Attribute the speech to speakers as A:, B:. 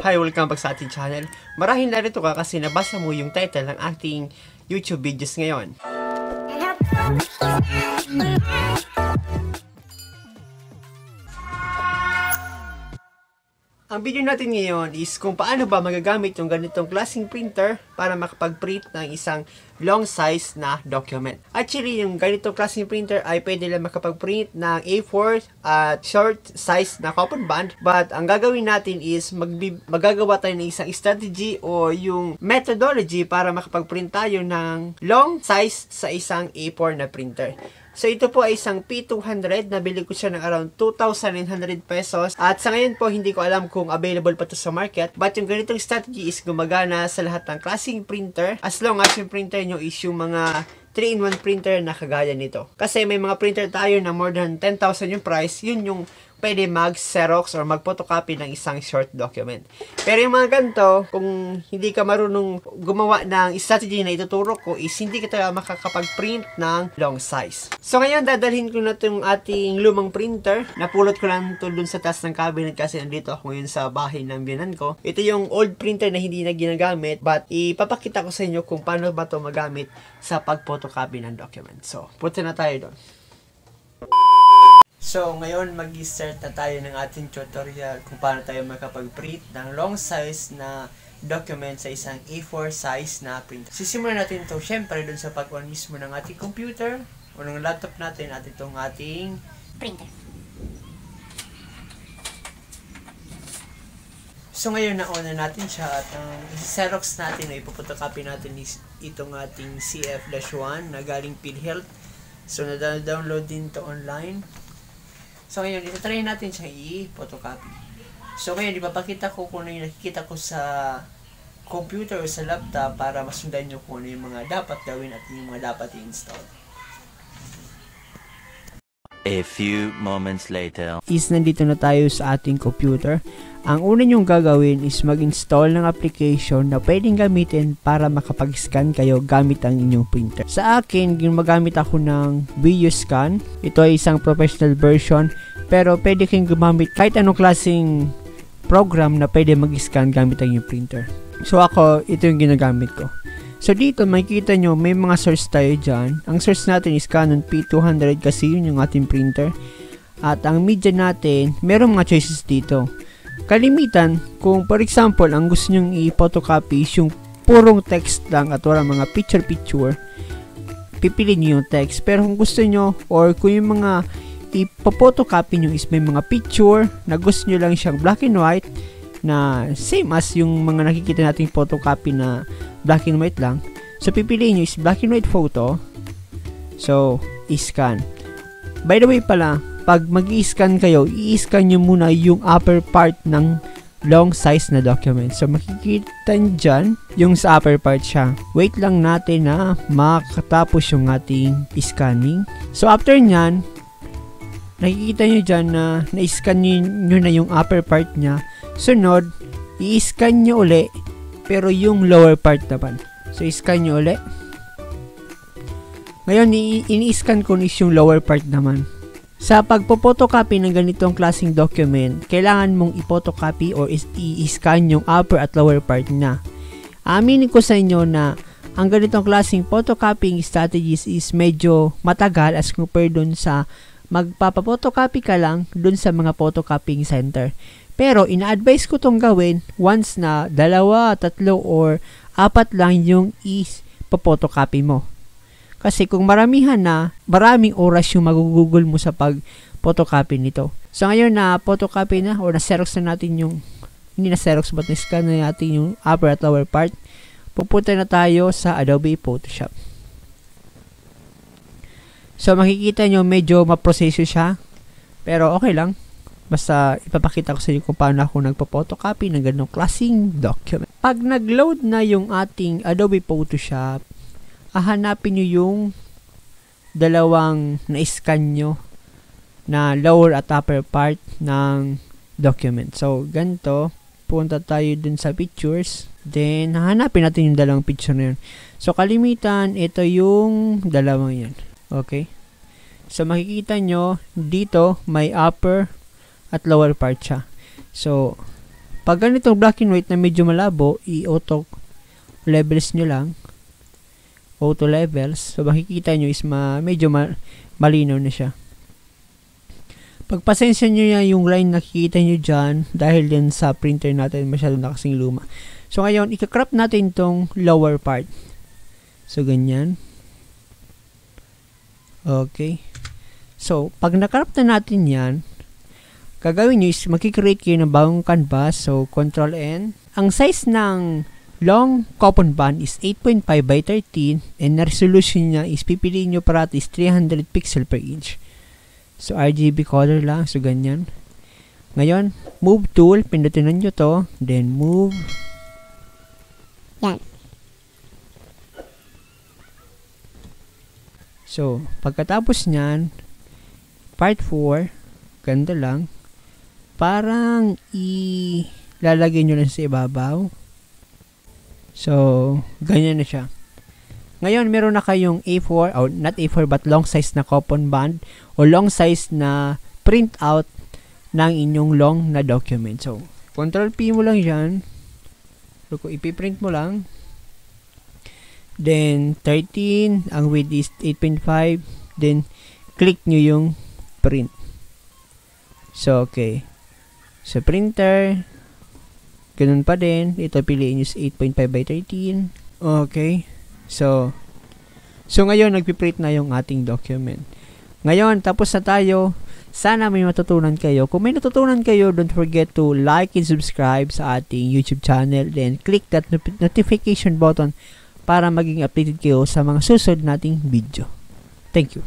A: Hi, welcome back sa ating channel. Marahil narito ka kasi nabasa mo yung title ng ating YouTube videos ngayon. Ang video natin ngayon is kung paano ba magagamit yung ganitong klaseng printer para makapag-print ng isang long size na document. Actually, yung ganitong klaseng printer ay pwede lang makapag-print ng A4 at short size na coupon band. But ang gagawin natin is magagawa tayo ng isang strategy o yung methodology para makapag-print tayo ng long size sa isang A4 na printer. So ito po ay isang P200, nabili ko siya ng around 2,900 pesos. At sa ngayon po, hindi ko alam kung available pa to sa market. But yung ganitong strategy is gumagana sa lahat ng klaseng printer. As long as yung printer nyo is yung mga 3-in-1 printer na kagaya nito. Kasi may mga printer tayo na more than 10,000 yung price, yun yung pwede mag-xerox or mag-photocopy ng isang short document. Pero yung mga ganito, kung hindi ka marunong gumawa ng strategy na ituturo ko, is hindi ka talaga makakapag-print ng long size. So ngayon, dadalhin ko na itong ating lumang printer. Napulot ko lang ito dun sa taas ng cabinet kasi nandito ako ngayon sa bahay ng binan ko. Ito yung old printer na hindi na ginagamit, but ipapakita ko sa inyo kung paano ba ito magamit sa pag-photocopy ng document. So, punta na tayo doon. So, ngayon mag-start na tayo ng ating tutorial kung paano tayo makapag-print ng long size na document sa isang A4 size na printer. Sisimulan natin ito syempre dun sa pag-on mismo ng ating computer o ng laptop natin at itong ating
B: printer.
A: So ngayon na natin siya at ang Xerox natin na ipapotocopy natin is itong ating CF-1 na galing PhilHealth. So na-download din to online. So ngayon, itatry natin siya i-photocopy. So ngayon, ipapakita ko kung ano yung nakikita ko sa computer o sa laptop para masundan nyo kung ano yung mga dapat gawin at yung mga dapat i-install.
C: A few moments later.
A: is nandito na tayo sa ating computer. Ang una nyong gagawin is mag-install ng application na pwedeng gamitin para makapag-scan kayo gamit ang inyong printer. Sa akin, gumagamit ako ng ViewScan. Ito ay isang professional version pero pwede kayong gumamit kahit anong klaseng program na pwede mag-scan gamit ang inyong printer. So ako, ito yung ginagamit ko. So dito makikita nyo may mga source tayo dyan. Ang source natin is Canon P200 kasi yun yung ating printer. At ang media natin, meron mga choices dito. Kalimitan, kung for example, ang gusto nyong i-photocopy is yung purong text lang at walang mga picture-picture, pipili nyo yung text. Pero kung gusto nyo, or kung yung mga ipo-photocopy nyo is may mga picture na gusto nyo lang siyang black and white, na same as yung mga nakikita nating photocopy na black and white lang. So, pipiliin nyo is black and white photo. So, i-scan. By the way pala, pag mag-i-scan kayo, i-scan nyo muna yung upper part ng long size na document. So, makikita nyo dyan yung sa upper part siya. Wait lang natin na makatapos yung ating scanning. So, after nyan, nakikita nyo dyan na na-scan nyo, na yung upper part niya. Sunod, i-scan nyo uli pero yung lower part naman. So, i-scan nyo uli. Ngayon, ini-scan ko is yung lower part naman. Sa pagpo-photocopy ng ganitong klaseng document, kailangan mong i-photocopy or i-scan yung upper at lower part na. Aminin ko sa inyo na ang ganitong klaseng photocopying strategies is medyo matagal as compared dun sa magpapapotocopy ka lang dun sa mga photocopying center. Pero ina-advise ko tong gawin once na dalawa, tatlo, or apat lang yung is-photocopy mo. Kasi kung maramihan na, maraming oras yung magugugol mo sa pag-photocopy nito. So ngayon na photocopy na or na-xerox na natin yung hindi na xerox but na-scan na natin yung upper at lower part. Pupunta na tayo sa Adobe Photoshop. So makikita nyo medyo maproseso siya. Pero okay lang. Basta ipapakita ko sa inyo kung paano ako nagpo-photocopy ng ganong klaseng document. Pag nag-load na yung ating Adobe Photoshop, hahanapin nyo yung dalawang na-scan nyo na lower at upper part ng document. So, ganito. Punta tayo dun sa pictures. Then, hahanapin natin yung dalawang picture na yun. So, kalimitan, ito yung dalawang yan. Okay? So, makikita nyo, dito, may upper at lower part siya. So, Pag ganitong black and white na medyo malabo, i-auto levels nyo lang. Auto levels. So, makikita nyo is ma medyo ma malinaw na siya. Pagpasensya nyo yan yung line nakikita nyo dyan dahil din sa printer natin masyado na kasing luma. So, ngayon, ikakrop natin tong lower part. So, ganyan. Okay. So, pag nakrop na natin yan, gagawin nyo is makikreate kayo ng bagong canvas. So, Control N. Ang size ng long coupon band is 8.5 by 13 and resolution niya is pipiliin nyo parati is 300 pixel per inch. So, RGB color lang. So, ganyan. Ngayon, move tool. Pindutin nyo to. Then, move.
B: Yan.
A: So, pagkatapos nyan, part 4, ganda lang. Parang ilalagay nyo lang sa ibabaw. So, ganyan na siya. Ngayon, meron na kayong A4, or not A4 but long size na coupon band o long size na print out ng inyong long na document. So, control P mo lang yan. Kung ipiprint mo lang, then 13, ang width is 8.5, then click nyo yung print. So, okay. Sa printer, ganun pa din. Ito, piliin nyo sa 8.5 by 13. Okay. So, so ngayon, nagpiprint na yung ating document. Ngayon, tapos na tayo. Sana may matutunan kayo. Kung may natutunan kayo, don't forget to like and subscribe sa ating YouTube channel. Then, click that not- notification button para maging updated kayo sa mga susunod nating video. Thank you.